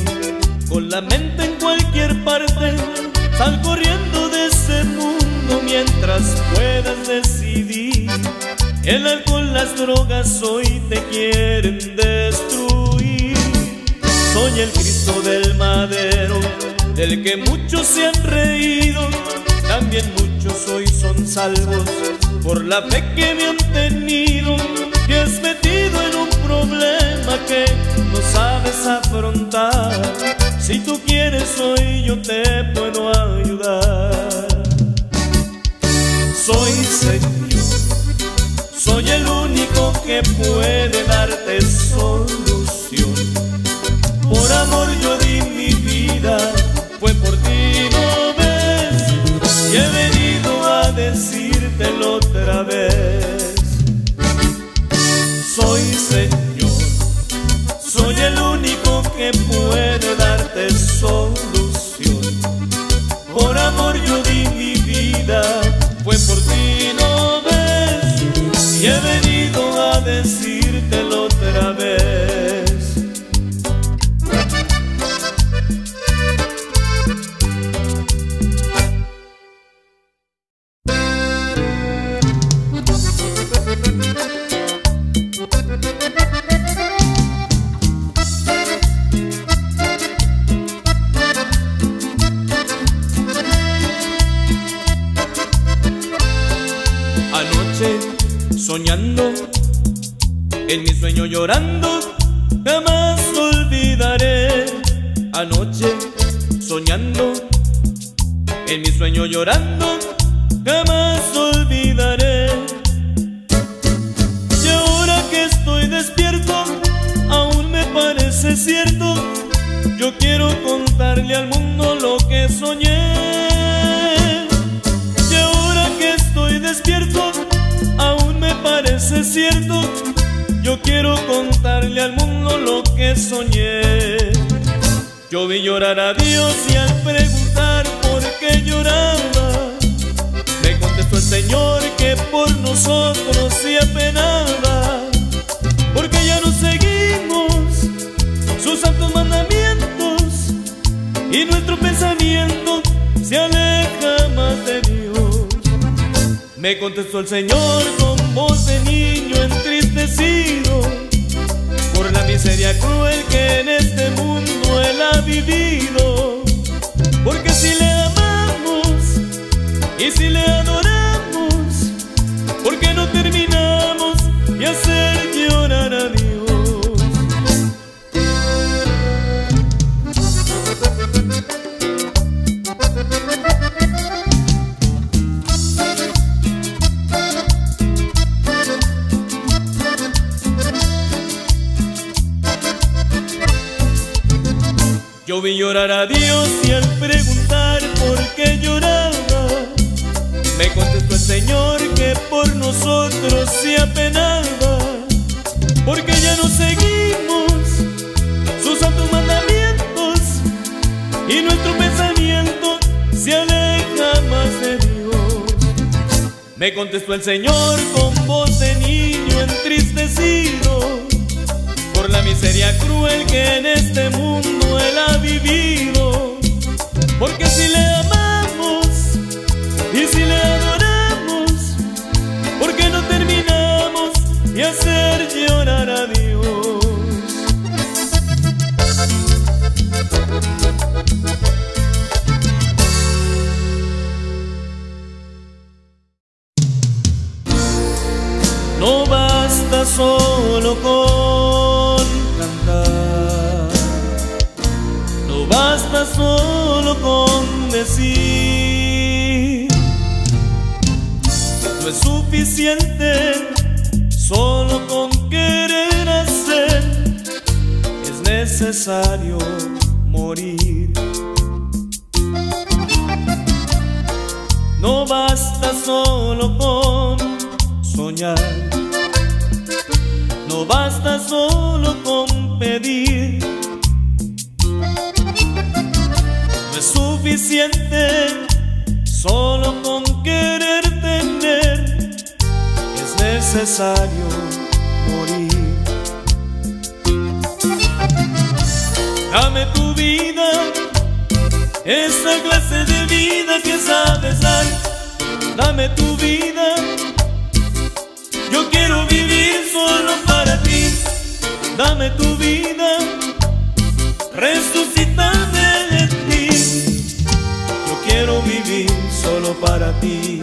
con la mente en cualquier parte, sal corriendo de ese mundo mientras puedas decidir. El alcohol, las drogas hoy te quieren destruir. Soy el Cristo del madero, del que muchos se han reído, también muchos hoy son salvos por la fe que me han tenido, que es metido en un problema que no sabes afrontar. Si tú quieres hoy yo te puedo ayudar. Soy Señor, soy el único que puede darte solución. Por amor yo di mi vida. love. apenaba porque ya no seguimos sus santos mandamientos y nuestro pensamiento se aleja más de Dios. Me contestó el Señor con voz de niño entristecido por la miseria cruel que en este mundo él ha vivido. Porque si le amamos y si le adoramos, suficiente solo con querer hacer. Es necesario morir. No basta solo con soñar. No basta solo con pedir. No es suficiente morir. Dame tu vida, esa clase de vida que sabes dar. Dame tu vida, yo quiero vivir solo para ti. Dame tu vida, resucitame de ti. Yo quiero vivir solo para ti.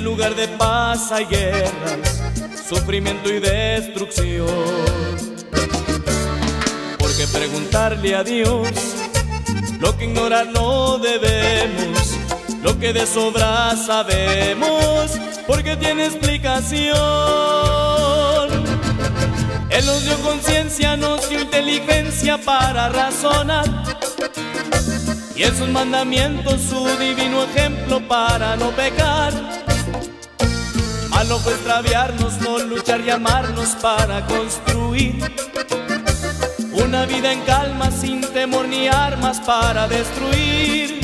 En lugar de paz hay guerras, sufrimiento y destrucción. Porque preguntarle a Dios lo que ignorar no debemos, lo que de sobra sabemos, porque tiene explicación. Él nos dio conciencia, nos dio inteligencia para razonar. Y en sus mandamientos su divino ejemplo para no pecar. Malo fue extraviarnos, no luchar y amarnos para construir una vida en calma sin temor ni armas para destruir.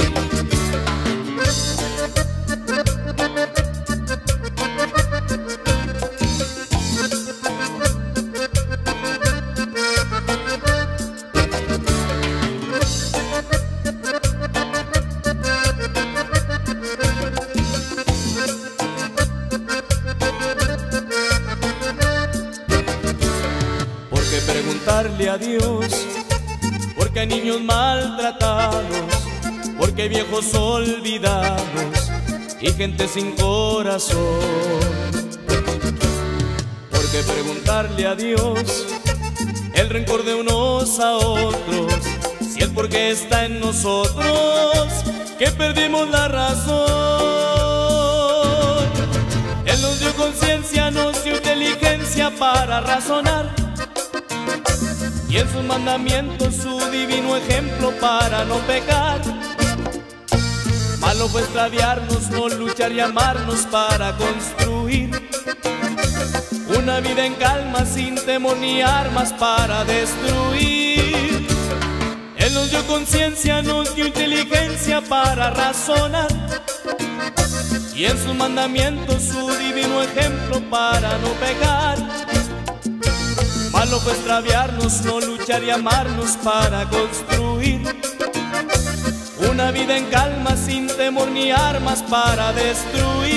Viejos olvidados y gente sin corazón. Porque preguntarle a Dios el rencor de unos a otros, si es porque está en nosotros que perdimos la razón. Él nos dio conciencia, nos dio inteligencia para razonar. Y en sus mandamientos su divino ejemplo para no pecar. Malo fue extraviarnos, no luchar y amarnos para construir una vida en calma sin temor ni armas para destruir. Él nos dio conciencia, nos dio inteligencia para razonar. Y en sus mandamientos su divino ejemplo para no pecar. Malo fue extraviarnos, no luchar y amarnos para construir una vida en calma sin temor ni armas para destruir.